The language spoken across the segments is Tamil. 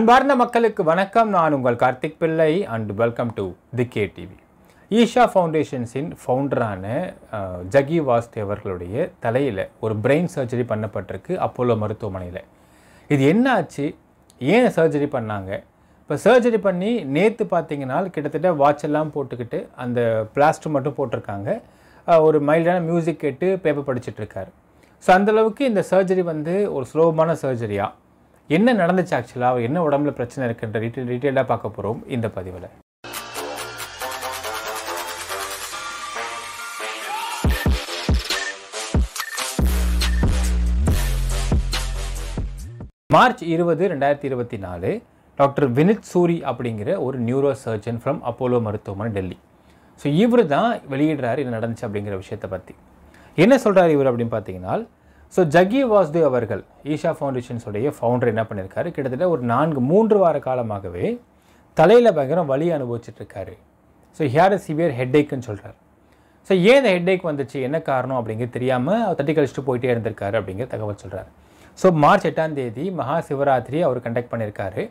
அன்பார்ந்த மக்களுக்கு வணக்கம். நான் உங்கள் Karthik Pillai and welcome to the K TV Isha ஃபவுண்டேஷன்ஸின் ஃபவுண்டரான ஜகி வாஸ்தே அவர்களுடைய தலையில் ஒரு பிரெயின் சர்ஜரி பண்ணப்பட்டிருக்கு அப்போலோ மருத்துவமனையில். இது என்ன ஆச்சு? ஏன் சர்ஜரி பண்ணாங்க? இப்போ சர்ஜரி பண்ணி நேற்று பார்த்தீங்கன்னா கிட்டத்தட்ட வாட்செல்லாம் போட்டுக்கிட்டு அந்த பிளாஸ்டர் மட்டும் போட்டிருக்காங்க. ஒரு மைல்டான மியூசிக் கேட்டு பேப்பர் படிச்சுட்டு இருக்காரு. ஸோ அந்தளவுக்கு இந்த சர்ஜரி வந்து ஒரு சுலபமான சர்ஜரியாக என்ன நடந்துச்சு ஆக்சுவலாக என்ன உடம்புல பிரச்சனை இருக்குன்ற டீட்டெயில் டீட்டெயிலாக பார்க்க போகிறோம் இந்த பதிவில். மார்ச் இருபது ரெண்டாயிரத்தி இருபத்தி நாலு டாக்டர் வினித் சூரி அப்படிங்கிற ஒரு நியூரோ சர்ஜன் ஃப்ரம் அப்போலோ மருத்துவமனை டெல்லி. ஸோ இவர் தான் வெளியிடுறாரு என்ன நடந்துச்சு அப்படிங்கிற விஷயத்தை பற்றி என்ன சொல்கிறார் இவர் அப்படின்னு பார்த்தீங்கன்னா ஸோ ஜகி வாஸ்தேவ் அவர்கள் ஈஷா ஃபவுண்டேஷன்ஸுடைய ஃபவுண்டர் என்ன பண்ணியிருக்காரு கிட்டத்தட்ட ஒரு நான்கு மூன்று வார காலமாகவே தலையில் பயங்கரம் வலி அனுபவிச்சிட்ருக்காரு. ஸோ ஹேர் சிவியர் ஹெட்ஏக்குன்னு சொல்கிறார் ஸோ ஏன் இந்த ஹெட்ஏக் வந்துச்சு? என்ன காரணம்? அப்படிங்கிறது தெரியாமல் அவர் தட்டி கழிச்சுட்டு போயிட்டே இருந்திருக்காரு அப்படிங்கிற தகவல் சொல்கிறார் ஸோ மார்ச் எட்டாம் தேதி மகா சிவராத்திரி அவர் கண்டக்ட் பண்ணியிருக்காரு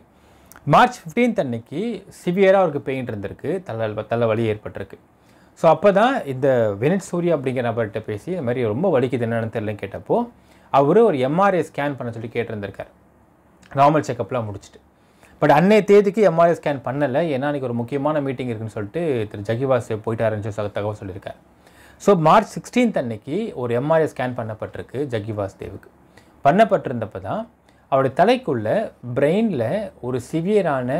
மார்ச் 15th அன்னைக்கு சிவியராக அவருக்கு பெயின் இருந்திருக்கு. தலை தலை வலி ஏற்பட்டிருக்கு. ஸோ அப்போ தான் இந்த வினித் சூர்யா அப்படிங்கிற நபர்கிட்ட பேசி இந்த மாதிரி ரொம்ப வலிக்குது என்னென்னு தெரியலன்னு கேட்டப்போ அவர் ஒரு எம்ஆர்ஐ ஸ்கேன் பண்ண சொல்லி கேட்டிருந்திருக்கார். நார்மல் செக்கப்லாம் முடிச்சுட்டு. பட் அன்னைய தேதிக்கு எம்ஆர்ஐ ஸ்கேன் பண்ணலை. ஏன்னா அன்றைக்கி ஒரு முக்கியமான மீட்டிங் இருக்குன்னு சொல்லிட்டு திரு ஜகிவாஸ் போயிட்டாருன்னு சொல்லி தகவல் சொல்லியிருக்கார். ஸோ மார்ச் 16th அன்னைக்கு ஒரு எம்ஆர்ஐ ஸ்கேன் பண்ணப்பட்டிருக்கு ஜகிவாஸ் தேவுக்கு. பண்ணப்பட்டிருந்தப்போ தான் அவருடைய தலைக்குள்ளே பிரெயினில் ஒரு சிவியரான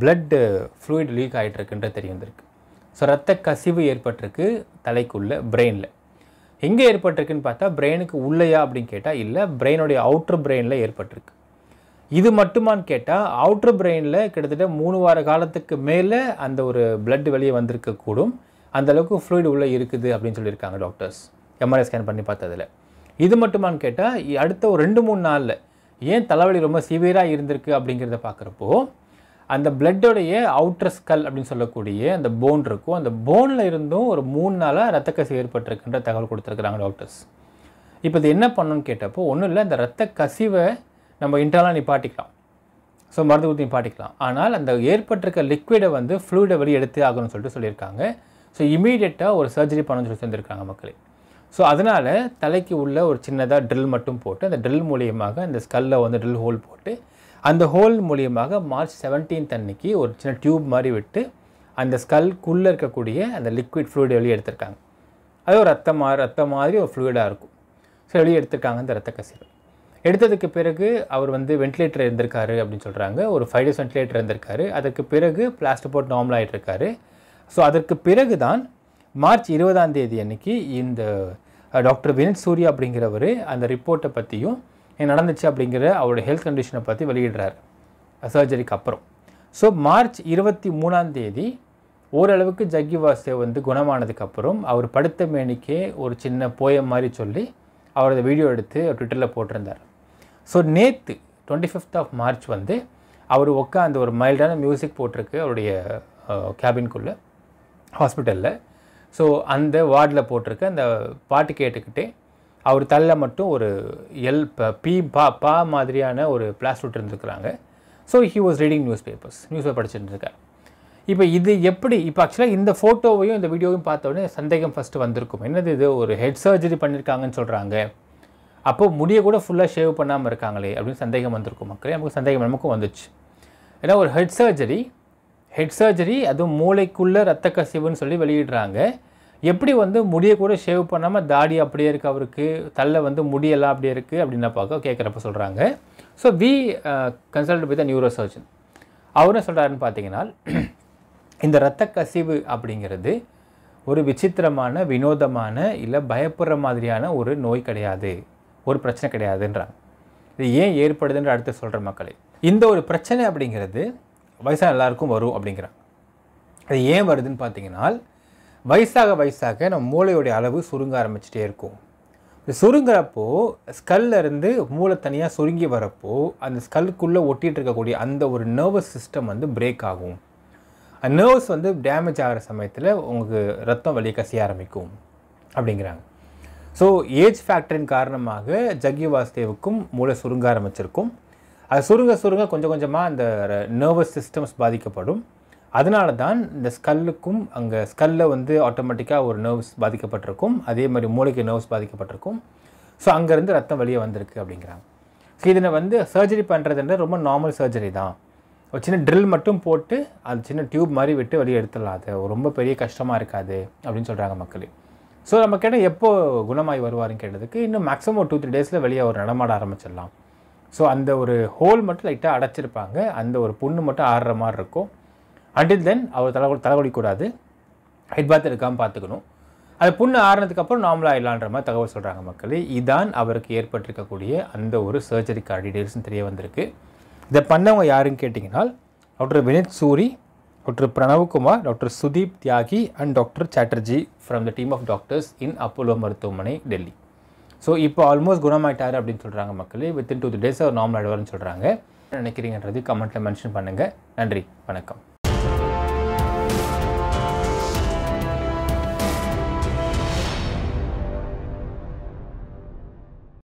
பிளட் ஃப்ளூயிட் லீக் ஆகிட்டு இருக்குன்றது தெரிய வந்திருக்கு ஸோ ரத்த கசிவு ஏற்பட்டிருக்கு தலைக்குள்ளே பிரெயினில் எங்கே ஏற்பட்டிருக்குன்னு பார்த்தா பிரெயினுக்கு உள்ளேயா அப்படின்னு கேட்டால் இல்லை பிரெயினுடைய அவுட்ரு பிரெயினில் ஏற்பட்டிருக்கு. இது மட்டுமான்னு கேட்டால் அவுட்ரு பிரெயினில் கிட்டத்தட்ட மூணு வார காலத்துக்கு மேலே அந்த ஒரு பிளட் வெளியே வந்திருக்கக்கூடும் அந்தளவுக்கு அந்த ஃப்ளூயிட் உள்ளே இருக்குது அப்படின்னு சொல்லியிருக்காங்க டாக்டர்ஸ் எம்ஆர்ஐ ஸ்கேன் பண்ணி பார்த்ததுல. இது மட்டுமான்னு கேட்டால் அடுத்த ஒரு ரெண்டு மூணு நாளில் ஏன் தலைவலி ரொம்ப சிவியராக இருந்திருக்கு அப்படிங்கிறத பார்க்குறப்போ அந்த பிளட்டோடைய அவுட்டர் ஸ்கல் அப்படின்னு சொல்லக்கூடிய அந்த போன் இருக்கும். அந்த போனில் இருந்தும் ஒரு மூணு நாளாக ரத்த கசிவு ஏற்பட்டிருக்குன்ற தகவல் கொடுத்துருக்குறாங்க டாக்டர்ஸ் இப்போ இது என்ன பண்ணணும்னு கேட்டப்போ ஒன்றும் இல்லை அந்த ரத்த கசிவை நம்ம இன்டர்னலாக நிப்பாட்டிக்கலாம். ஸோ மருந்து ஊற்றி நிப்பாட்டிக்கலாம். ஆனால் அந்த ஏற்பட்டிருக்க லிக்விடை வந்து ஃப்ளூயிடை வெளியே எடுத்து ஆகணும்னு சொல்லிட்டு சொல்லியிருக்காங்க. ஸோ இமீடியட்டாக ஒரு சர்ஜரி பண்ணணும்னு சொல்லி சொல்லியிருக்காங்க மக்களே. ஸோ அதனால் தலைக்கு உள்ள ஒரு சின்னதாக ட்ரில் மட்டும் போட்டு அந்த ட்ரில் மூலியமாக அந்த ஸ்கல்ல வந்து ட்ரில் ஹோல் போட்டு அந்த ஹோல் மூலியமாக மார்ச் 17th அன்னைக்கு ஒரு சின்ன டியூப் மாதிரி விட்டு அந்த ஸ்கல்குள்ளே இருக்கக்கூடிய அந்த லிக்விட் ஃப்ளூயிடை வெளியே எடுத்திருக்காங்க. அது ஒரு ரத்தம் ரத்தம் மாதிரி ஒரு ஃப்ளூயிடாக இருக்கும். ஸோ வெளியே எடுத்திருக்காங்க அந்த ரத்த கசிவு. எடுத்ததுக்கு பிறகு அவர் வந்து வென்டிலேட்டர் இருந்திருக்காரு அப்படின்னு சொல்கிறாங்க ஒரு ஃபைவ் டேஸ் வென்டிலேட்டர் இருந்திருக்காரு. அதற்கு பிறகு பிளாஸ்டர் போட் நார்மல் ஆகிட்டு இருக்காரு ஸோ அதற்கு பிறகு தான் மார்ச் இருபதாம் தேதி அன்னைக்கு இந்த டாக்டர் வினித் சூர்யா அப்படிங்கிறவர் அந்த ரிப்போர்ட்டை பற்றியும் நடந்துச்சு அப்படிங்கிற அவருடைய ஹெல்த் கண்டிஷனை பற்றி வெளியிடுறாரு. சர்ஜரிக்கு அப்புறம். ஸோ மார்ச் இருபத்தி மூணாம் தேதி ஓரளவுக்கு ஜக்கி வாசே வந்து குணமானதுக்கப்புறம் அவர் படுத்த மேனிக்கே ஒரு சின்ன போயம் மாதிரி சொல்லி அவரது வீடியோ எடுத்து ட்விட்டரில் போட்டிருந்தார். ஸோ நேற்று டுவெண்ட்டி ஃபிஃப்த் ஆஃப் மார்ச் வந்து அவர் உட்காந்து ஒரு மைல்டான மியூசிக் போட்டிருக்கு அவருடைய கேபின்குள்ளே ஹாஸ்பிட்டலில். ஸோ அந்த வார்டில் போட்டிருக்க அந்த பாட்டு கேட்டுக்கிட்டே அவர் தள்ள மட்டும் ஒரு எல் ப- பி பா பா மாதிரியான ஒரு plastic இருந்துருக்குறாங்க. So he was reading newspapers newspaper படிச்சுட்டு இருக்கார் இப்போ இது எப்படி இப்போ ஆக்சுவலாக இந்த ஃபோட்டோவையும் இந்த வீடியோவையும் பார்த்த உடனே சந்தேகம் ஃபஸ்ட்டு வந்திருக்கும். என்னது இது? ஒரு ஹெட் சர்ஜரி பண்ணியிருக்காங்கன்னு சொல்கிறாங்க அப்போது முடியை கூட ஃபுல்லாக ஷேவ் பண்ணாமல் இருக்காங்களே அப்படின்னு சந்தேகம் வந்திருக்கும் மக்களே. நமக்கு சந்தேகம் நமக்கும் வந்துச்சு. ஏன்னா ஒரு ஹெட் சர்ஜரி ஹெட் சர்ஜரி அதுவும் மூளைக்குள்ளே ரத்த கசிவுன்னு சொல்லி வெளியிடுறாங்க. எப்படி வந்து முடியை கூட ஷேவ் பண்ணாமல் தாடி அப்படியே இருக்குது அவருக்கு தள்ள வந்து முடியெல்லாம் அப்படியே இருக்குது அப்படின்னு பார்க்க கேட்குறப்ப சொல்கிறாங்க so we consult uh, with neurosurgeon அவரும் சொல்கிறாருன்னு பார்த்தீங்கன்னா இந்த இரத்த கசிவு அப்படிங்கிறது ஒரு விசித்திரமான வினோதமான இல்லை பயப்படுற மாதிரியான ஒரு நோய் கிடையாது. ஒரு பிரச்சனை கிடையாதுன்றாங்க. இது ஏன் ஏற்படுதுன்ற அடுத்து சொல்கிற மக்களே. இந்த ஒரு பிரச்சனை அப்படிங்கிறது வயசாக எல்லாருக்கும் வரும் அப்படிங்கிறாங்க. அது ஏன் வருதுன்னு பார்த்தீங்கன்னா வயசாக வயசாக நம்ம மூளையோடைய அளவு சுருங்க ஆரம்பிச்சிட்டே இருக்கும். சுருங்குறப்போ ஸ்கல்லேருந்து மூளை தனியாக சுருங்கி வரப்போ அந்த ஸ்கல்லுக்குள்ளே ஒட்டிகிட்டு இருக்கக்கூடிய அந்த ஒரு நர்வஸ் சிஸ்டம் வந்து பிரேக் ஆகும். அந்த நர்வ்ஸ் வந்து டேமேஜ் ஆகிற சமயத்தில் உங்களுக்கு ரத்தம் வெளியே கசிய ஆரம்பிக்கும் அப்படிங்கிறாங்க. ஸோ ஏஜ் ஃபேக்டரின் காரணமாக ஜக்கி வாசுதேவுக்கும் மூளை சுருங்க ஆரம்பிச்சிருக்கும். அது சுருங்க சுருங்க கொஞ்சம் கொஞ்சமாக அந்த நர்வஸ் சிஸ்டம்ஸ் பாதிக்கப்படும். அதனால தான் இந்த ஸ்கல்லுக்கும் அங்கே ஸ்கல்ல வந்து ஆட்டோமேட்டிக்காக ஒரு நர்வ்ஸ் பாதிக்கப்பட்டிருக்கும். அதே மாதிரி மூளைக்கு நர்வ்ஸ் பாதிக்கப்பட்டிருக்கும். ஸோ அங்கேருந்து ரத்தம் வெளியே வந்திருக்கு அப்படிங்கிறாங்க. ஸோ இதனை வந்து சர்ஜரி பண்ணுறதுன்ற ரொம்ப நார்மல் சர்ஜரி தான். ஒரு சின்ன ட்ரில் மட்டும் போட்டு அது சின்ன டியூப் மாதிரி விட்டு வெளியே எடுத்துடலாம். அது ரொம்ப பெரிய கஷ்டமாக இருக்காது அப்படின்னு சொல்கிறாங்க மக்கள். ஸோ நம்ம கேட்டால் எப்போது குணமாகி வருவாருன்னு கேட்டதுக்கு இன்னும் மேக்ஸிமம் ஒரு டூ த்ரீ டேஸில் வெளியே ஒரு நடமாட ஆரம்பிச்சிடலாம். ஸோ அந்த ஒரு ஹோல் மட்டும் லைட்டாக அடைச்சிருப்பாங்க. அந்த ஒரு புண்ணு மட்டும் ஆடுற மாதிரி இருக்கும். அண்டில் தென் அவர் தலை தலைவலிக்கூடாது. ஹெட் பாத் எடுக்காமல் பார்த்துக்கணும். அது புண்ணு ஆறுனதுக்கப்புறம் நார்மலாக ஆயிடலான்ற மாதிரி தகவல் சொல்கிறாங்க மக்களே. இதான் அவருக்கு ஏற்பட்டிருக்கக்கூடிய அந்த ஒரு சர்ஜரிக்கான டீடைல்ஸ்னு தெரிய வந்திருக்கு. இதை பண்ணவங்க யாருன்னு கேட்டிங்கன்னா doctor Vineet Suri doctor Pranavkumar doctor Sudeep Tyagi and doctor Chatterjee from the team of doctors in Apollo மருத்துவமனை டெல்லி. ஸோ இப்போ ஆல்மோஸ்ட் குணமாயிட்டார் அப்படின்னு சொல்கிறாங்க மக்களே. வித்தின் டூ டேஸ் அவர் நார்மல் ஆடுவார்னு சொல்கிறாங்க நினைக்கிறீங்கன்றது கமெண்ட்டில் மென்ஷன் பண்ணுங்கள் நன்றி. வணக்கம்.